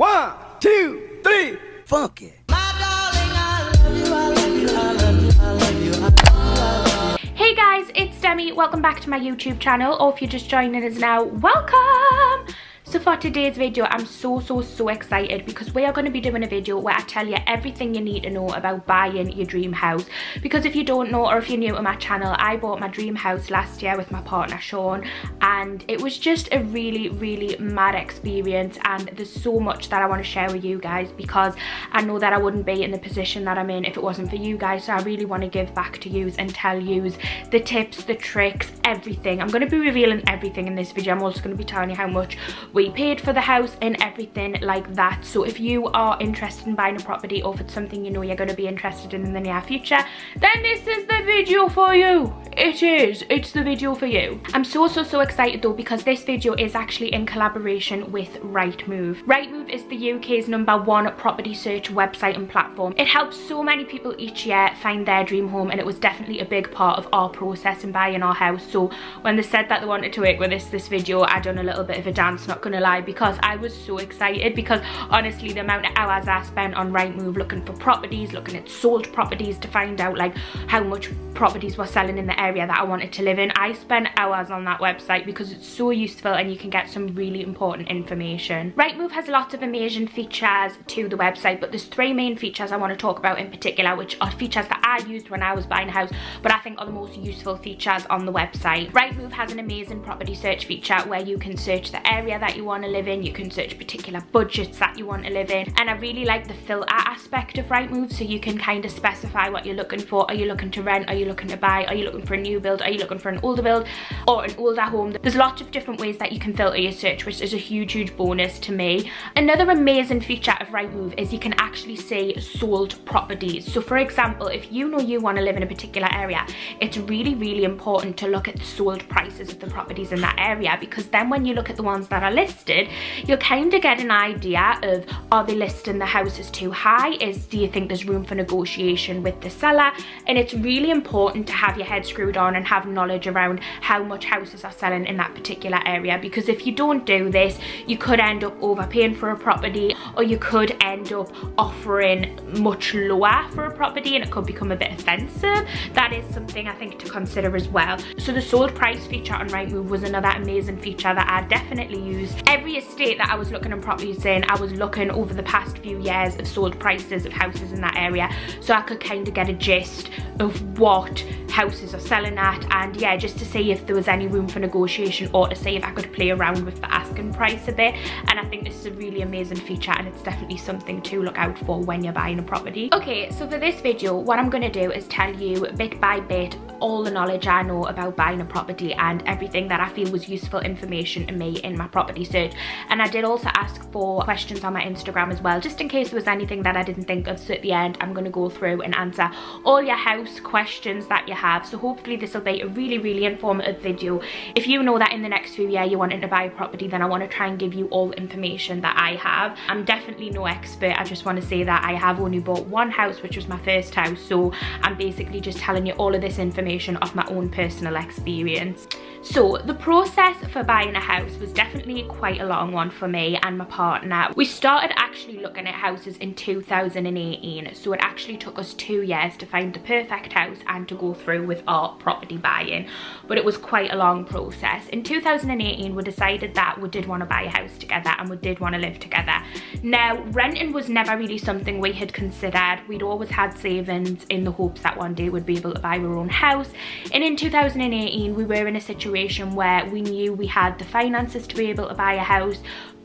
One, two, three, funk it. Hey guys, it's Demi. Welcome back to my YouTube channel, or if you're just joining us now, welcome! So for today's video, I'm so, so, so excited because we are going to be doing a video where I tell you everything you need to know about buying your dream house. Because if you don't know or if you're new to my channel, I bought my dream house last year with my partner Sean and it was just a really, really mad experience and there's so much that I want to share with you guys because I know that I wouldn't be in the position that I'm in if it wasn't for you guys. So I really want to give back to yous and tell yous the tips, the tricks, everything. I'm going to be revealing everything in this video. I'm also going to be telling you how much we we paid for the house and everything like that. So if you are interested in buying a property or if it's something you know you're going to be interested in in the near future then this is the video for you. It is. It's the video for you. I'm so so so excited though because this video is actually in collaboration with rightmove. Rightmove is the uk's number one property search website and platform. It helps so many people each year find their dream home and it was definitely a big part of our process in buying our house. So when they said that they wanted to work with us this video i done a little bit of a dance not gonna lie because i was so excited because honestly the amount of hours i spent on rightmove looking for properties looking at sold properties to find out like how much properties were selling in the area that I wanted to live in. I spent hours on that website because it's so useful and you can get some really important information. Rightmove has lots of amazing features to the website, but there's three main features I want to talk about in particular, which are features that I used when I was buying a house, but I think are the most useful features on the website. Rightmove has an amazing property search feature where you can search the area that you want to live in, you can search particular budgets that you want to live in, and I really like the filter aspect of Rightmove, so you can kind of specify what you're looking for. Are you looking to rent? Are you looking to buy? Are you looking for a new build? Are you looking for an older build or an older home? There's lots of different ways that you can filter your search, which is a huge, huge bonus to me. Another amazing feature of Rightmove is you can actually see sold properties. So for example, if you know you want to live in a particular area, it's really, really important to look at the sold prices of the properties in that area because then when you look at the ones that are listed, you'll kind of get an idea of are they listing the houses too high? Is do you think there's room for negotiation with the seller? And it's really important to have your head screwed on and have knowledge around how much houses are selling in that particular area because if you don't do this you could end up overpaying for a property or you could end up offering much lower for a property and it could become a bit offensive that is something I think to consider as well so the sold price feature on Rightmove was another amazing feature that I definitely every estate that I was looking at properties in I was looking over the past few years of sold prices of houses in that area. So I could kind of get a gist of what houses are selling at and yeah just to see if there was any room for negotiation or to see if I could play around with the asking price a bit. And I think this is a really amazing feature and it's definitely something to look out for when you're buying a property. Okay so for this video what I'm going to do is tell you bit by bit all the knowledge I know about buying a property and everything that I feel was useful information to me in my property search. And I did also ask for questions on my Instagram as well just in case there was anything that I didn't think of. So at the end I'm going to go through and answer all your house questions that you have. So hopefully this will be a really really informative video. If you know that in the next few years you're wanting to buy a property then I want to try and give you all information that I have. I'm definitely no expert. I just want to say that I have only bought one house which was my first house. So I'm basically just telling you all of this information off my own personal experience so the process for buying a house was definitely quite a long one for me and my partner. We started actually looking at houses in 2018 so it actually took us two years to find the perfect house and to go through with our property buying but it was quite a long process. In 2018 we decided that we did want to buy a house together and we did want to live together. Now renting was never really something we had considered. We'd always had savings in the hopes that one day we'd be able to buy our own house and in 2018 we were in a situation situation where we knew we had the finances to be able to buy a house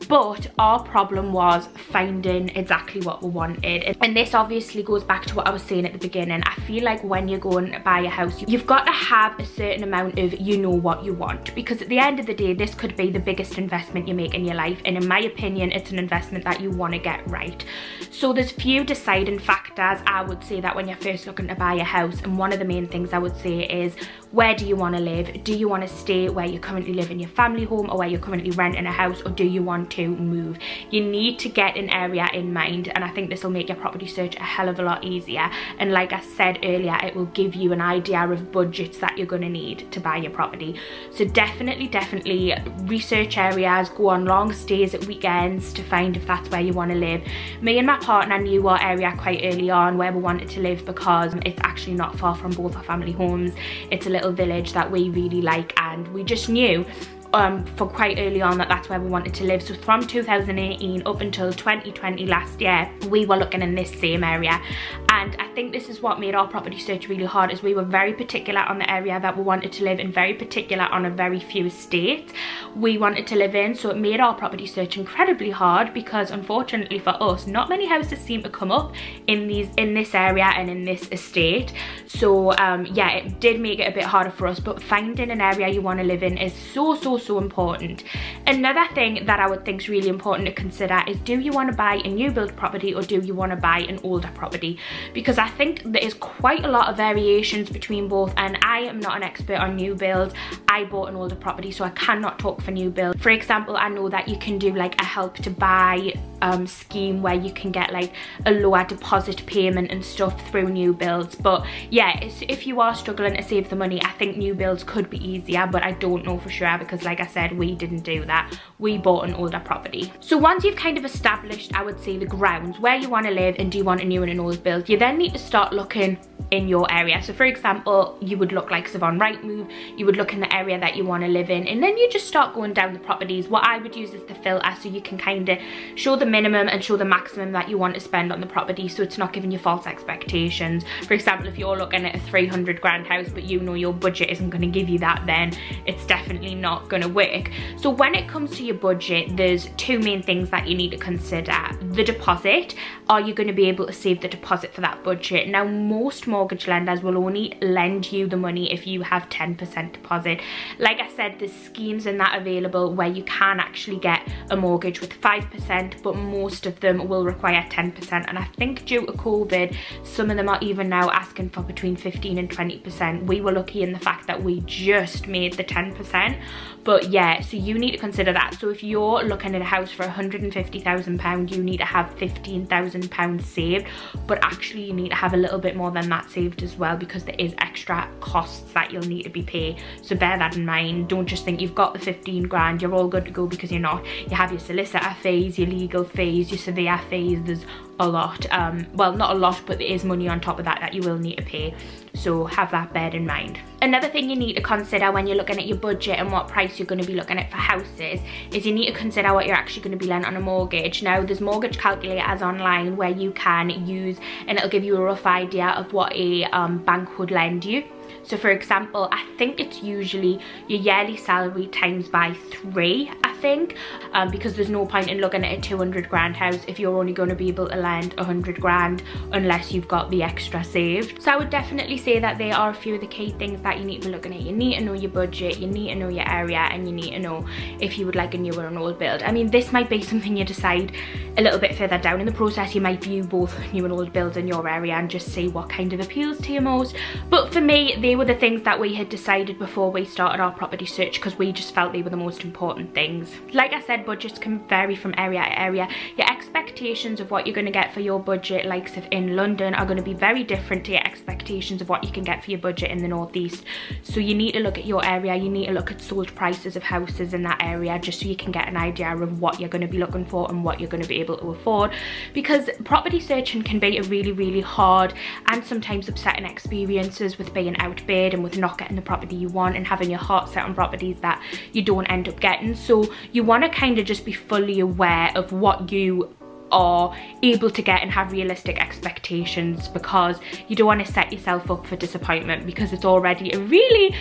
but our problem was finding exactly what we wanted. And this obviously goes back to what I was saying at the beginning. I feel like when you're going to buy a house you've got to have a certain amount of you know what you want. Because at the end of the day this could be the biggest investment you make in your life. And in my opinion it's an investment that you want to get right. So there's few deciding factors I would say that when you're first looking to buy a house and one of the main things I would say is where do you want to live? Do you want to stay where you currently live in your family home or where you're currently renting a house or do you want to move. You need to get an area in mind and I think this will make your property search a hell of a lot easier. And like I said earlier, it will give you an idea of budgets that you're gonna need to buy your property. So definitely, definitely research areas, go on long stays at weekends to find if that's where you wanna live. Me and my partner knew our area quite early on where we wanted to live because it's actually not far from both our family homes. It's a little village that we really like and we just knew um, for quite early on that that's where we wanted to live. So from 2018 up until 2020 last year, we were looking in this same area. And I think this is what made our property search really hard is we were very particular on the area that we wanted to live in, very particular on a very few estates we wanted to live in. So it made our property search incredibly hard because unfortunately for us, not many houses seem to come up in these in this area and in this estate. So um, yeah, it did make it a bit harder for us, but finding an area you want to live in is so, so, so important. Another thing that I would think is really important to consider is do you want to buy a new build property or do you want to buy an older property? Because I think there is quite a lot of variations between both and I am not an expert on new builds. I bought an older property so I cannot talk for new build. For example, I know that you can do like a help to buy um, scheme where you can get like a lower deposit payment and stuff through new builds. But yeah, if you are struggling to save the money, I think new builds could be easier, but I don't know for sure because like I said, we didn't do that. We bought an older property. So once you've kind of established, I would say the grounds, where you want to live and do you want a new and an old build, you then need to start looking in your area. So for example, you would look like Savon Rightmove, you would look in the area that you want to live in, and then you just start going down the properties. What I would use is the filter so you can kind of show the minimum and show the maximum that you want to spend on the property so it's not giving you false expectations. For example, if you're looking at a 300 grand house but you know your budget isn't going to give you that, then it's definitely not going to work. So when it comes to your budget, there's two main things that you need to consider. The deposit, are you going to be able to save the deposit for that budget? Now, most mortgage lenders will only lend you the money if you have 10% deposit. Like I said, there's schemes in that available where you can actually get a mortgage with 5%, but most of them will require 10%. And I think due to COVID, some of them are even now asking for between 15 and 20%. We were lucky in the fact that we just made the 10%. But yeah, so you need to consider that. So if you're looking at a house for £150,000, you need to have £15,000 saved. But actually you need to have a little bit more than that saved as well because there is extra costs that you'll need to be paid so bear that in mind don't just think you've got the 15 grand you're all good to go because you're not you have your solicitor fees your legal fees your surveyor fees there's a lot um well not a lot but there is money on top of that that you will need to pay. So have that bear in mind. Another thing you need to consider when you're looking at your budget and what price you're going to be looking at for houses is you need to consider what you're actually going to be lent on a mortgage. Now there's mortgage calculators online where you can use and it'll give you a rough idea of what a um, bank would lend you. So for example, I think it's usually your yearly salary times by three, think, um, because there's no point in looking at a 200 grand house if you're only going to be able to lend 100 grand unless you've got the extra saved. So I would definitely say that there are a few of the key things that you need to be looking at. You need to know your budget, you need to know your area, and you need to know if you would like a new or an old build. I mean, this might be something you decide a little bit further down in the process. You might view both new and old builds in your area and just see what kind of appeals to you most. But for me, they were the things that we had decided before we started our property search because we just felt they were the most important things. Like I said, budgets can vary from area to area. Your expectations of what you're going to get for your budget, like if in London, are going to be very different to your expectations of what you can get for your budget in the northeast. So you need to look at your area, you need to look at sold prices of houses in that area just so you can get an idea of what you're going to be looking for and what you're going to be able to afford. Because property searching can be a really, really hard and sometimes upsetting experiences with being outbid and with not getting the property you want and having your heart set on properties that you don't end up getting. So you want to kind of just be fully aware of what you are able to get and have realistic expectations because you don't want to set yourself up for disappointment because it's already a really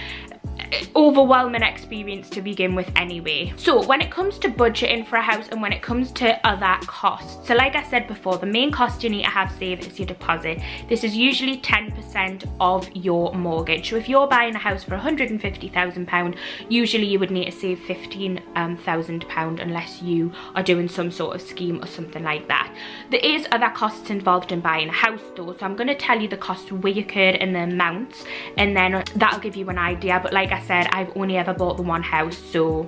overwhelming experience to begin with anyway. So when it comes to budgeting for a house and when it comes to other costs, so like I said before, the main cost you need to have saved is your deposit. This is usually 10% of your mortgage. So if you're buying a house for £150,000, usually you would need to save £15,000 um, unless you are doing some sort of scheme or something like that. There is other costs involved in buying a house though, so I'm going to tell you the costs we occurred and the amounts and then that'll give you an idea. But like I said, I've only ever bought the one house, so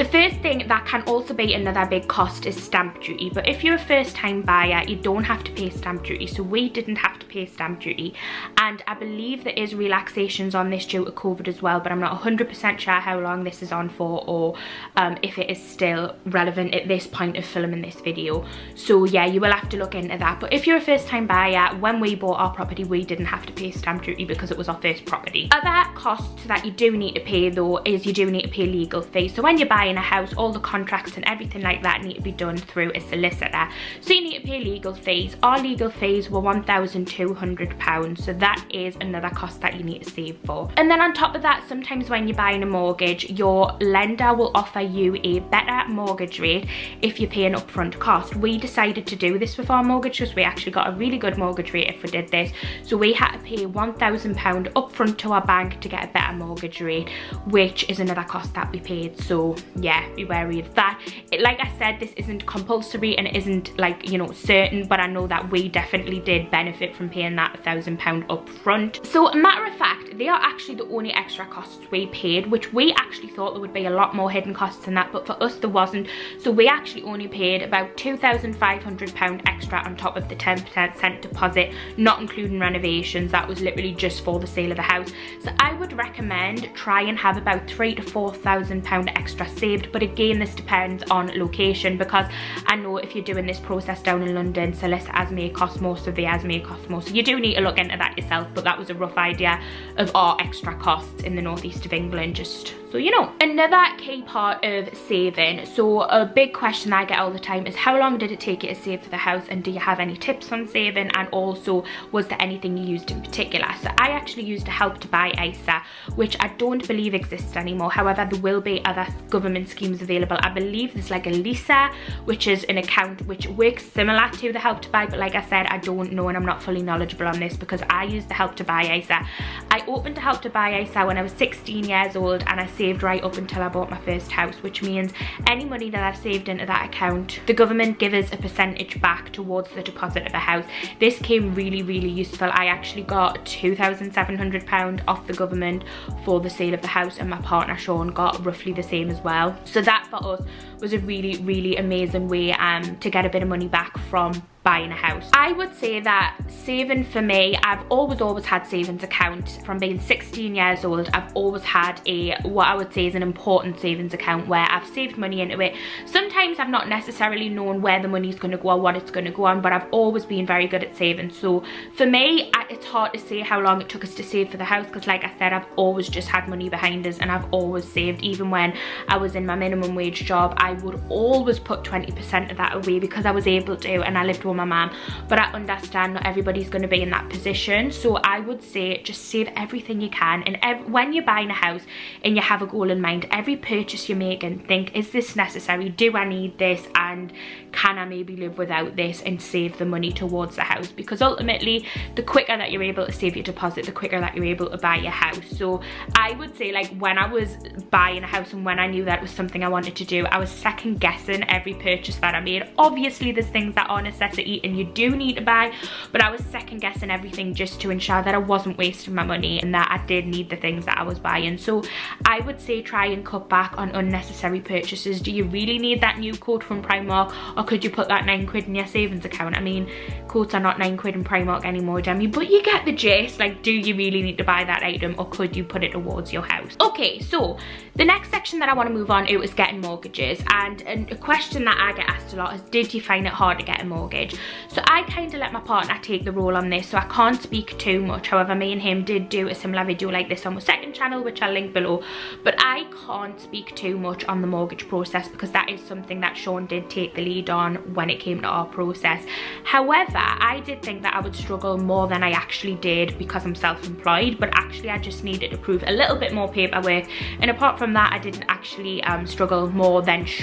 The first thing that can also be another big cost is stamp duty. But if you're a first time buyer, you don't have to pay stamp duty. So we didn't have to pay stamp duty. And I believe there is relaxations on this due to COVID as well, but I'm not 100% sure how long this is on for or um, if it is still relevant at this point of filming this video. So yeah, you will have to look into that. But if you're a first time buyer, when we bought our property, we didn't have to pay stamp duty because it was our first property. Other costs that you do need to pay though is you do need to pay legal fees. So when you're buying a house, all the contracts and everything like that need to be done through a solicitor. So you need to pay legal fees. Our legal fees were £1,200. So that is another cost that you need to save for. And then on top of that, sometimes when you're buying a mortgage, your lender will offer you a better mortgage rate if you pay an upfront cost. We decided to do this with our mortgage because we actually got a really good mortgage rate if we did this. So we had to pay £1,000 upfront to our bank to get a better mortgage rate, which is another cost that we paid. So yeah, be wary of that. It, like I said, this isn't compulsory and it isn't like, you know, certain, but I know that we definitely did benefit from paying that £1,000 upfront. So matter of fact, they are actually the only extra costs we paid, which we actually thought there would be a lot more hidden costs than that, but for us there wasn't. So we actually only paid about £2,500 extra on top of the 10% deposit, not including renovations. That was literally just for the sale of the house. So I would recommend try and have about three to four thousand pound extra saved. But again, this depends on location because I know if you're doing this process down in London, solicitors may cost more, so surveyors may cost more. So you do need to look into that yourself. But that was a rough idea of our extra costs in the northeast of England, just so you know. Another key part of saving, so a big question I get all the time is how long did it take you to save for the house and do you have any tips on saving and also was there anything you used in particular? So I actually used a help to buy ISA which I don't believe exists anymore. However, there will be other government schemes available. I believe there's like a LISA which is an account which works similar to the help to buy but like I said I don't know and I'm not fully knowledgeable on this because I used the help to buy ISA. I opened a help to buy ISA when I was 16 years old and I saved right up until I bought my first house, which means any money that I've saved into that account, the government gives us a percentage back towards the deposit of a house. This came really, really useful. I actually got £2,700 off the government for the sale of the house and my partner Sean got roughly the same as well. So that for us was a really, really amazing way um, to get a bit of money back from buying a house. I would say that saving for me, I've always, always had savings account. From being 16 years old, I've always had a, what I would say is an important savings account where I've saved money into it. Sometimes I've not necessarily known where the money's gonna go or what it's gonna go on, but I've always been very good at saving. So for me, it's hard to say how long it took us to save for the house because like I said, I've always just had money behind us and I've always saved. Even when I was in my minimum wage job, would always put 20% of that away because I was able to and I lived with my mum. But I understand not everybody's going to be in that position. So I would say just save everything you can and when you're buying a house and you have a goal in mind every purchase you make and think is this necessary? Do I need this? And can I maybe live without this and save the money towards the house? Because ultimately the quicker that you're able to save your deposit the quicker that you're able to buy your house. So I would say like when I was buying a house and when I knew that was something I wanted to do I was second guessing every purchase that I made. Obviously there's things that are necessity and you do need to buy but I was second guessing everything just to ensure that I wasn't wasting my money and that I did need the things that I was buying. So I would say try and cut back on unnecessary purchases. Do you really need that new coat from Primark or could you put that nine quid in your savings account? I mean coats are not nine quid in Primark anymore Demi but you get the gist. Like do you really need to buy that item or could you put it towards your house? Okay so the next section that I want to move on to is getting mortgages and, a question that I get asked a lot is did you find it hard to get a mortgage so I kind of let my partner take the role on this, so I can't speak too much. However, me and him did do a similar video like this on my second channel, which I'll link below. But I can't speak too much on the mortgage process because that is something that Sean did take the lead on when it came to our process. However, I did think that I would struggle more than I actually did because I'm self-employed, but actually I just needed to prove a little bit more paperwork. And apart from that, I didn't actually um, struggle more than Sean,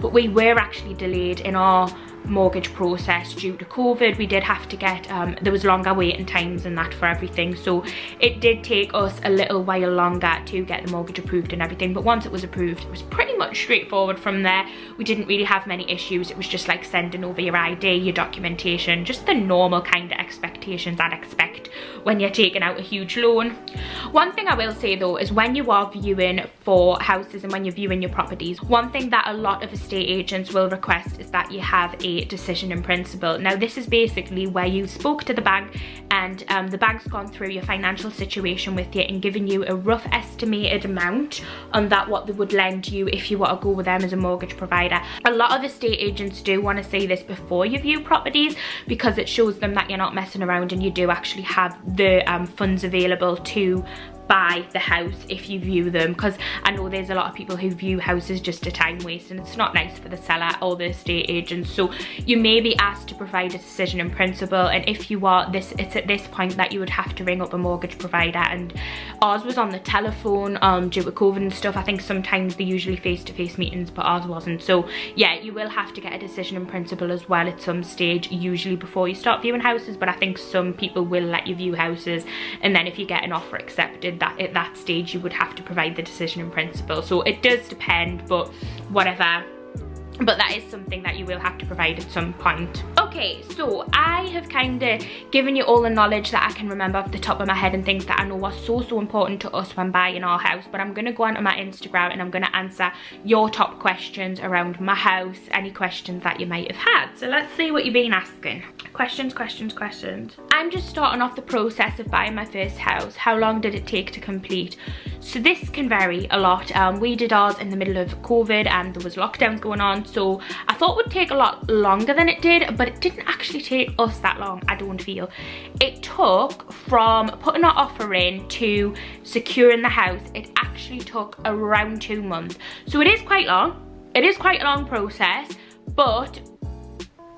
but we were actually delayed in our mortgage process due to COVID. We did have to get, um, there was longer waiting times and that for everything. So it did take us a little while longer to get the mortgage approved and everything. But once it was approved, it was pretty much straightforward from there. We didn't really have many issues. It was just like sending over your ID, your documentation, just the normal kind of expectations I'd expect when you're taking out a huge loan. One thing I will say though is when you are viewing for houses and when you're viewing your properties, one thing that a lot of estate agents will request is that you have a decision in principle. Now this is basically where you spoke to the bank and um, the bank's gone through your financial situation with you and given you a rough estimated amount on that what they would lend you if you want to go with them as a mortgage provider. A lot of estate agents do want to say this before you view properties because it shows them that you're not messing around and you do actually have the um, funds available to buy the house if you view them because I know there's a lot of people who view houses just a time waste and it's not nice for the seller or the estate agent. So you may be asked to provide a decision in principle and if you are this it's at this point that you would have to ring up a mortgage provider. And ours was on the telephone um due to COVID and stuff. I think sometimes they usually face-to-face -face meetings but ours wasn't. So yeah you will have to get a decision in principle as well at some stage usually before you start viewing houses but I think some people will let you view houses and then if you get an offer accepted that at that stage you would have to provide the decision in principle. So it does depend but whatever but that is something that you will have to provide at some point. Okay, so I have kind of given you all the knowledge that I can remember off the top of my head and things that I know are so, so important to us when buying our house, but I'm going to go onto my Instagram and I'm going to answer your top questions around my house, any questions that you might have had. So let's see what you've been asking. Questions, questions, questions. I'm just starting off the process of buying my first house. How long did it take to complete? So this can vary a lot. Um, we did ours in the middle of COVID and there was lockdowns going on. So I thought would take a lot longer than it did, but it didn't actually take us that long, I don't feel. It took from putting our offer in to securing the house, it actually took around two months. So it is quite long. It is quite a long process, but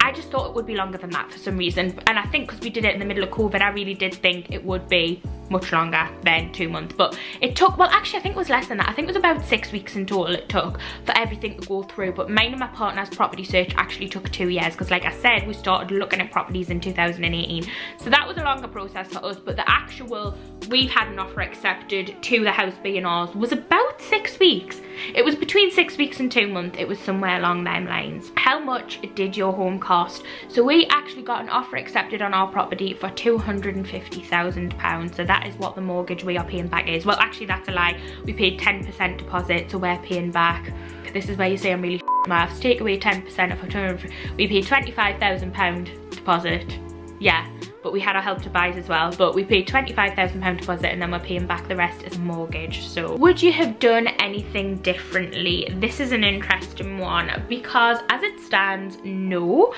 I just thought it would be longer than that for some reason. And I think because we did it in the middle of COVID, I really did think it would be much longer than two months. But it took, well, actually, I think it was less than that. I think it was about six weeks in total it took for everything to go through. But mine and my partner's property search actually took two years because like I said, we started looking at properties in 2018. So that was a longer process for us. But the actual, we've had an offer accepted to the house being ours was about six weeks. It was between six weeks and two months. It was somewhere along them lines. How much did your home cost? So we actually got an offer accepted on our property for £250,000. So that is what the mortgage we are paying back is. Well, actually that's a lie. We paid 10% deposit, so we're paying back. This is where you say I'm really maths. Take away 10% of our 200, we paid £25,000 deposit. Yeah, but we had our help to buys as well. But we paid £25,000 deposit and then we're paying back the rest as a mortgage. So would you have done anything differently? This is an interesting one because as it stands, no.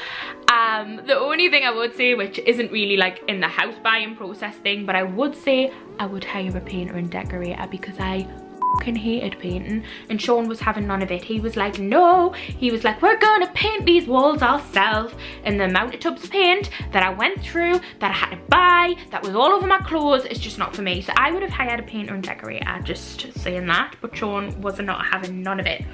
Um, the only thing I would say, which isn't really like in the house buying process thing, but I would say I would hire a painter and decorator because I hated painting and Sean was having none of it. He was like, no. He was like, we're gonna paint these walls ourselves. And the amount of tubs of paint that I went through, that I had to buy, that was all over my clothes, it's just not for me. So I would have hired a painter and decorator, just saying that. But Sean was not having none of it.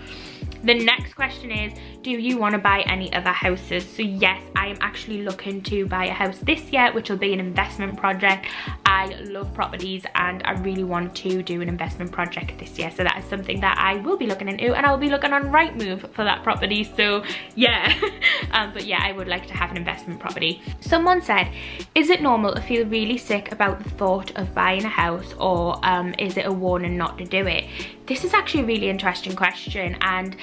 The next question is, do you want to buy any other houses? So yes, I am actually looking to buy a house this year, which will be an investment project. I love properties and I really want to do an investment project this year. So that is something that I will be looking into and I'll be looking on Rightmove for that property. So yeah, um, but yeah, I would like to have an investment property. Someone said, is it normal to feel really sick about the thought of buying a house or um, is it a warning not to do it? This is actually a really interesting question and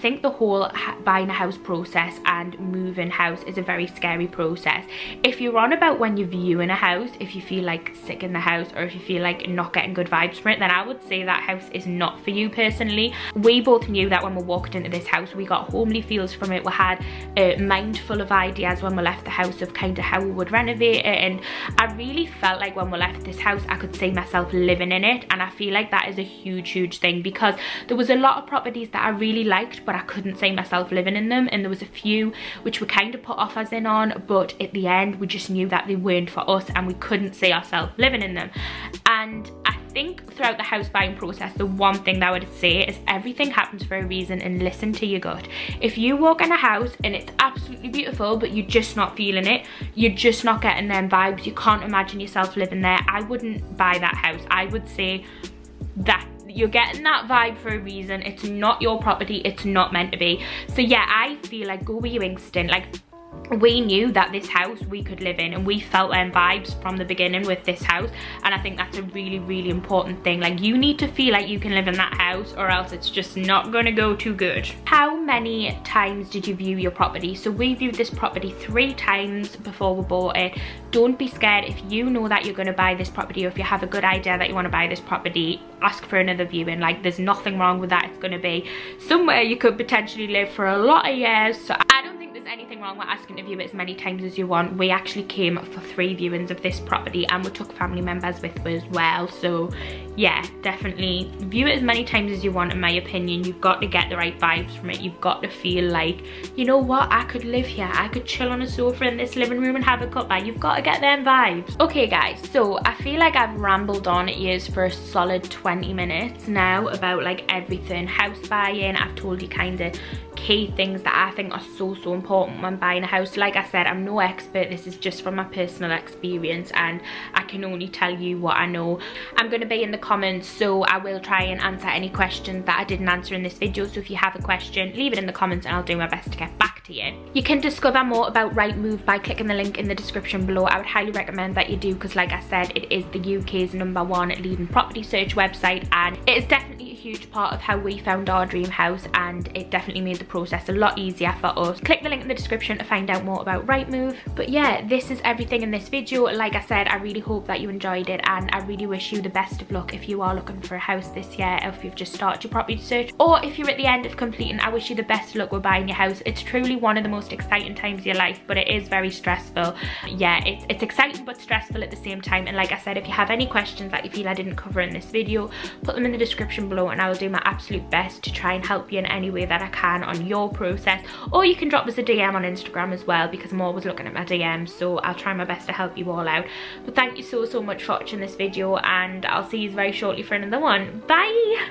think the whole buying a house process and moving house is a very scary process. If you're on about when you're viewing a house, if you feel like sick in the house or if you feel like not getting good vibes from it, then I would say that house is not for you personally. We both knew that when we walked into this house, we got homely feels from it. We had a mind full of ideas when we left the house of kind of how we would renovate it and I really felt like when we left this house, I could see myself living in it and I feel like that is a huge, huge thing because there was a lot of properties that I really liked but I couldn't see myself living in them. And there was a few which we kind of put offers in on but at the end we just knew that they weren't for us and we couldn't see ourselves living in them. And I think throughout the house buying process the one thing that I would say is everything happens for a reason and listen to your gut. If you walk in a house and it's absolutely beautiful but you're just not feeling it you're just not getting them vibes you can't imagine yourself living there I wouldn't buy that house. I would say that you're getting that vibe for a reason. It's not your property. It's not meant to be. So yeah i feel like go with your instinct. Like we knew that this house we could live in and we felt them vibes from the beginning with this house and I think that's a really really important thing like you need to feel like you can live in that house or else it's just not gonna go too good. How many times did you view your property? So we viewed this property three times before we bought it. Don't be scared if you know that you're gonna buy this property or if you have a good idea that you wanna buy this property, ask for another viewing. Like there's nothing wrong with that. It's gonna be somewhere you could potentially live for a lot of years. So I don't there's wrong with asking to view it as many times as you want. We actually came for three viewings of this property and we took family members with us as well. So yeah, definitely view it as many times as you want in my opinion. You've got to get the right vibes from it. You've got to feel like, you know what, I could live here. I could chill on a sofa in this living room and have a cuppa. You've got to get them vibes. Okay guys, so I feel like I've rambled on ears for a solid 20 minutes now about like everything house buying. I've told you kind of key things that I think are so, so important when buying a house. Like I said, I'm no expert. This is just from my personal experience and I can only tell you what I know. I'm going to be in the comments, so I will try and answer any questions that I didn't answer in this video. So if you have a question, leave it in the comments and I'll do my best to get back to you. You can discover more about Rightmove by clicking the link in the description below. I would highly recommend that you do because like I said, it is the UK's number one leading property search website and it is definitely huge part of how we found our dream house and it definitely made the process a lot easier for us. Click the link in the description to find out more about Rightmove. But yeah, this is everything in this video. Like I said, I really hope that you enjoyed it and I really wish you the best of luck if you are looking for a house this year, if you've just started your property search, or if you're at the end of completing, I wish you the best of luck with buying your house. It's truly one of the most exciting times of your life, but it is very stressful. Yeah, it's, it's exciting but stressful at the same time. And like I said, if you have any questions that you feel I didn't cover in this video, put them in the description and I will do my absolute best to try and help you in any way that I can on your process. Or you can drop us a DM on Instagram as well because I'm always looking at my DMs. So I'll try my best to help you all out. But thank you so, so much for watching this video and I'll see you very shortly for another one. Bye!